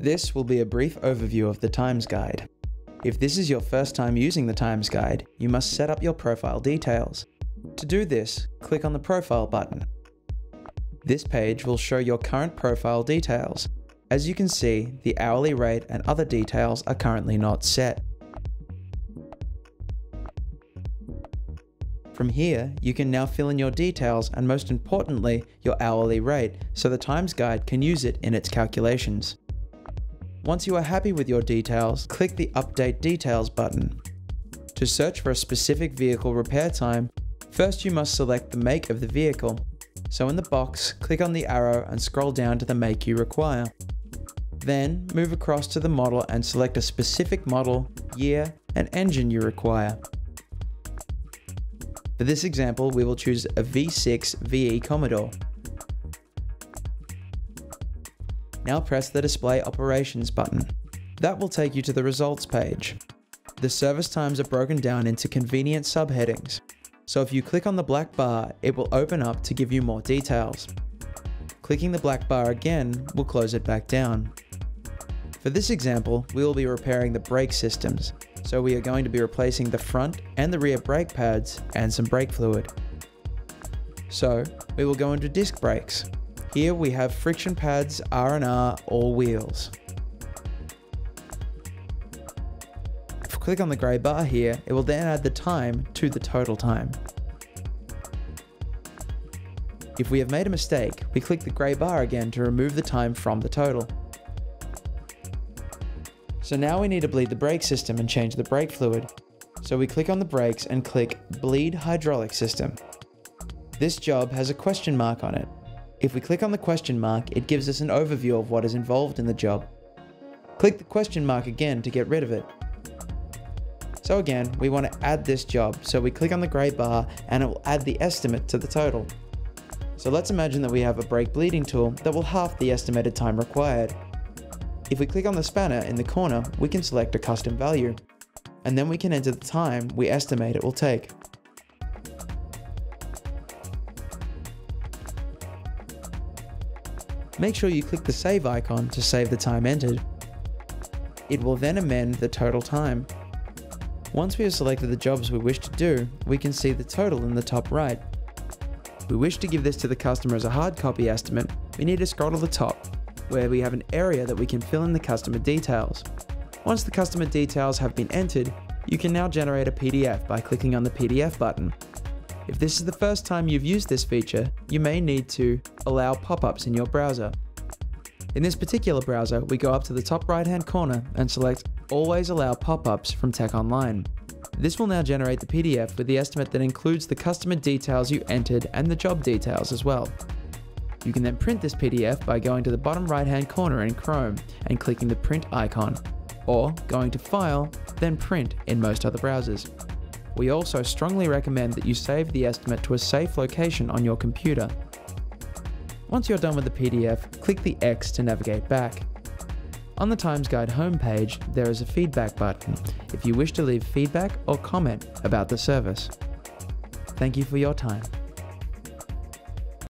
This will be a brief overview of the Times Guide. If this is your first time using the Times Guide, you must set up your profile details. To do this, click on the Profile button. This page will show your current profile details. As you can see, the hourly rate and other details are currently not set. From here, you can now fill in your details and most importantly, your hourly rate, so the Times Guide can use it in its calculations. Once you are happy with your details, click the Update Details button. To search for a specific vehicle repair time, first you must select the make of the vehicle. So in the box, click on the arrow and scroll down to the make you require. Then, move across to the model and select a specific model, year, and engine you require. For this example, we will choose a V6 VE Commodore. Now press the Display Operations button. That will take you to the results page. The service times are broken down into convenient subheadings, so if you click on the black bar, it will open up to give you more details. Clicking the black bar again will close it back down. For this example, we will be repairing the brake systems, so we are going to be replacing the front and the rear brake pads and some brake fluid. So we will go into disc brakes. Here we have friction pads, R&R, all wheels. If we click on the grey bar here, it will then add the time to the total time. If we have made a mistake, we click the grey bar again to remove the time from the total. So now we need to bleed the brake system and change the brake fluid. So we click on the brakes and click Bleed Hydraulic System. This job has a question mark on it. If we click on the question mark, it gives us an overview of what is involved in the job. Click the question mark again to get rid of it. So again, we want to add this job, so we click on the grey bar and it will add the estimate to the total. So let's imagine that we have a brake bleeding tool that will half the estimated time required. If we click on the spanner in the corner, we can select a custom value, and then we can enter the time we estimate it will take. Make sure you click the save icon to save the time entered. It will then amend the total time. Once we have selected the jobs we wish to do, we can see the total in the top right. we wish to give this to the customer as a hard copy estimate, we need to scroll to the top where we have an area that we can fill in the customer details. Once the customer details have been entered, you can now generate a PDF by clicking on the PDF button. If this is the first time you've used this feature, you may need to allow pop-ups in your browser. In this particular browser, we go up to the top right hand corner and select Always Allow Pop-ups from Tech Online. This will now generate the PDF with the estimate that includes the customer details you entered and the job details as well. You can then print this PDF by going to the bottom right hand corner in Chrome and clicking the print icon, or going to File, then Print in most other browsers. We also strongly recommend that you save the estimate to a safe location on your computer. Once you're done with the PDF, click the X to navigate back. On the Times Guide homepage, there is a feedback button if you wish to leave feedback or comment about the service. Thank you for your time.